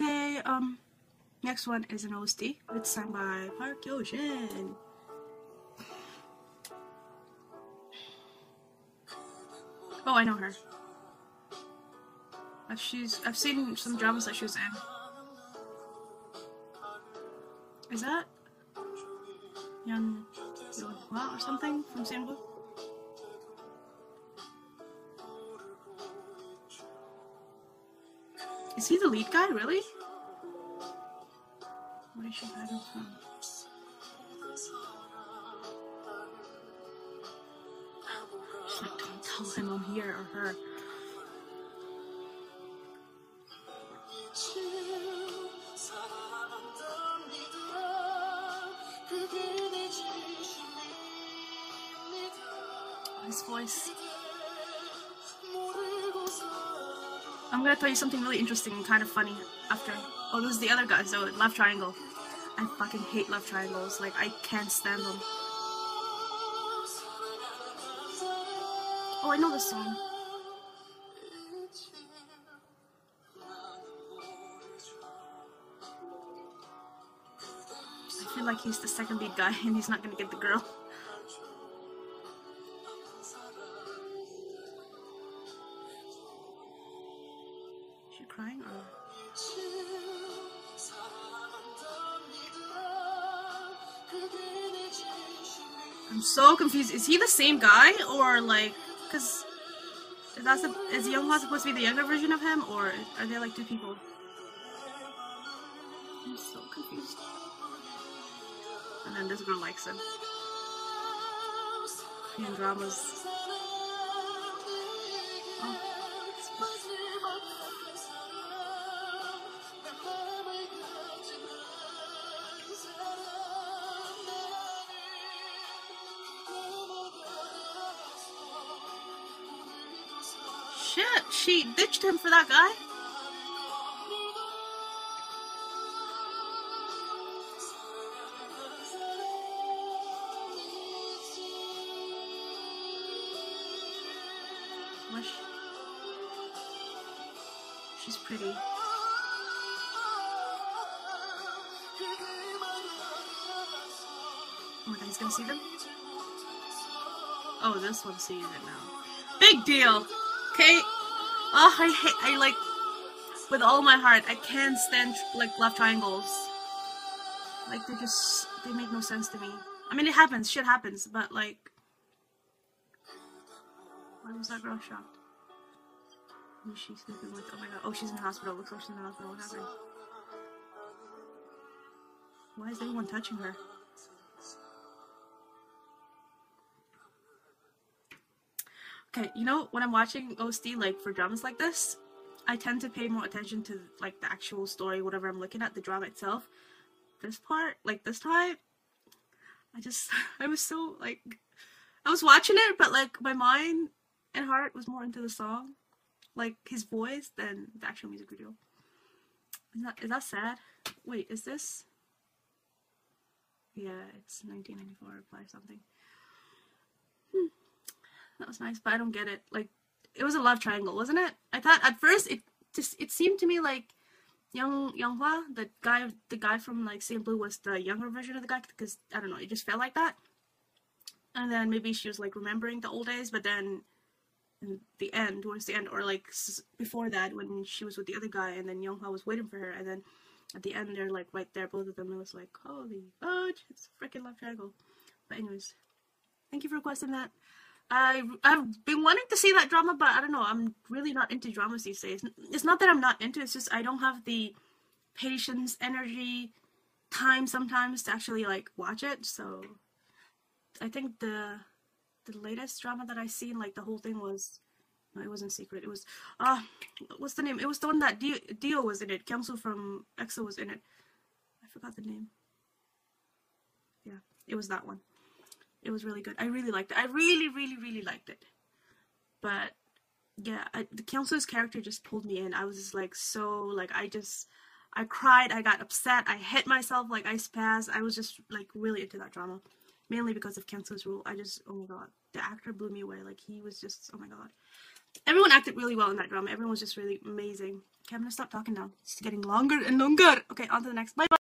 Okay, um, next one is an OST. It's sung by Park Hyo Shin. Oh, I know her. Uh, She's I've seen some dramas that she was in. Is that Young Hwa or something from Sanbu? Is he the lead guy, really? Where she hiding from? Like, don't tell him I'm here or her. His voice. I'm gonna tell you something really interesting and kind of funny after. Oh, this is the other guy, so love triangle. I fucking hate love triangles. Like, I can't stand them. Oh, I know this song. I feel like he's the second lead guy and he's not gonna get the girl. Crying or? I'm so confused. Is he the same guy or like, cause is that sup- is Younghwa supposed to be the younger version of him or are they like two people? I'm so confused. And then this girl likes him. Korean dramas. Oh, She ditched him for that guy. She's pretty. Oh he's gonna see them? Oh, this one's seeing it now. Big deal! Okay? Oh, I hate, I like, with all my heart, I can't stand, like, love triangles. Like, they just, they make no sense to me. I mean, it happens, shit happens, but, like, why was that girl shocked? Who's she sleeping with? Oh my god. Oh, she's in the hospital. Looks like she's in the hospital. What happened? Why is anyone touching her? Okay, you know, when I'm watching OST, like, for dramas like this, I tend to pay more attention to, like, the actual story, whatever I'm looking at, the drama itself. This part, like, this time, I just, I was so, like, I was watching it, but, like, my mind and heart was more into the song, like, his voice, than the actual music video. Is that, is that sad? Wait, is this? Yeah, it's 1994 reply something. That was nice, but I don't get it. Like, it was a love triangle, wasn't it? I thought at first it just it seemed to me like Young Younghwa, the guy, the guy from like Saint Blue, was the younger version of the guy because I don't know, it just felt like that. And then maybe she was like remembering the old days, but then the end, towards the end, or like before that, when she was with the other guy, and then Younghwa was waiting for her, and then at the end they're like right there, both of them. It was like, holy fudge, it's a freaking love triangle. But anyways, thank you for requesting that. I I've been wanting to see that drama, but I don't know. I'm really not into dramas these days. It's not that I'm not into. it, It's just I don't have the patience, energy, time sometimes to actually like watch it. So I think the the latest drama that I seen, like the whole thing was. No, it wasn't secret. It was uh what's the name? It was the one that D.O., was in it. Kyungsu from EXO was in it. I forgot the name. Yeah, it was that one. It was really good. I really liked it. I really, really, really liked it. But yeah, I, the counselor's character just pulled me in. I was just like so like I just I cried. I got upset. I hit myself like I spazzed. I was just like really into that drama, mainly because of counselor's rule. I just oh my god, the actor blew me away. Like he was just oh my god. everyone acted really well in that drama. Everyone was just really amazing. Okay, I'm gonna stop talking now. It's getting longer and longer. Okay, on to the next. Bye bye.